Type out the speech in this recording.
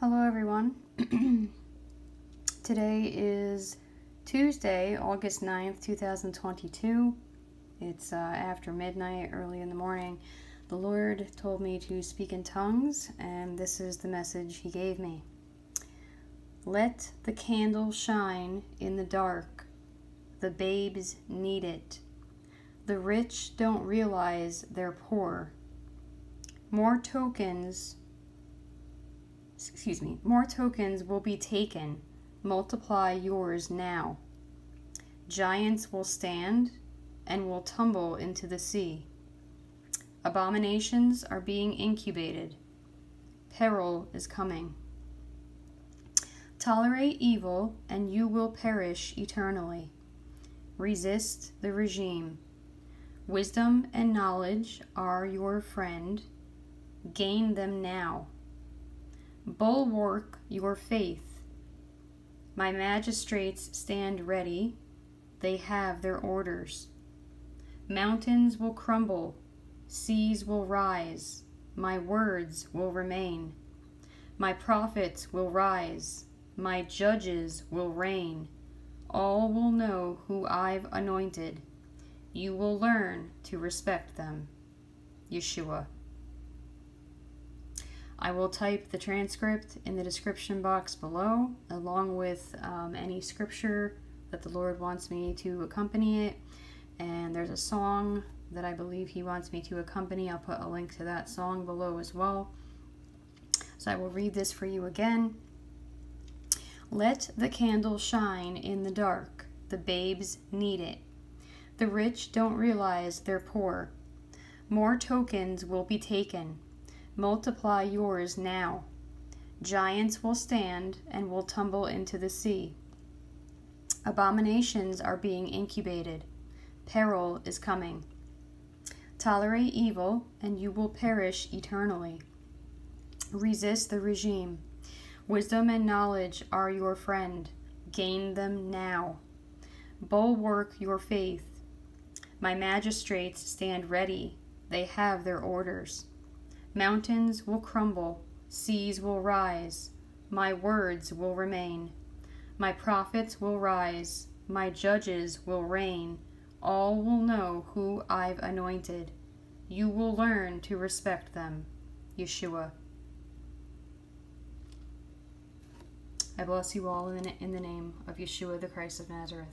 Hello, everyone. Today is Tuesday, August 9th, 2022. It's uh, after midnight, early in the morning. The Lord told me to speak in tongues, and this is the message He gave me. Let the candle shine in the dark. The babes need it. The rich don't realize they're poor. More tokens excuse me, more tokens will be taken. Multiply yours now. Giants will stand and will tumble into the sea. Abominations are being incubated. Peril is coming. Tolerate evil, and you will perish eternally. Resist the regime. Wisdom and knowledge are your friend. Gain them now bulwark your faith. My magistrates stand ready, they have their orders. Mountains will crumble, seas will rise, my words will remain. My prophets will rise, my judges will reign. All will know who I've anointed. You will learn to respect them. Yeshua. I will type the transcript in the description box below, along with um, any scripture that the Lord wants me to accompany it. And there's a song that I believe He wants me to accompany. I'll put a link to that song below as well. So I will read this for you again. Let the candle shine in the dark. The babes need it. The rich don't realize they're poor. More tokens will be taken Multiply yours now. Giants will stand and will tumble into the sea. Abominations are being incubated. Peril is coming. Tolerate evil, and you will perish eternally. Resist the regime. Wisdom and knowledge are your friend. Gain them now. Bulwark your faith. My magistrates stand ready. They have their orders. Mountains will crumble, seas will rise, my words will remain. My prophets will rise, my judges will reign. All will know who I've anointed. You will learn to respect them. Yeshua. I bless you all in the, in the name of Yeshua, the Christ of Nazareth.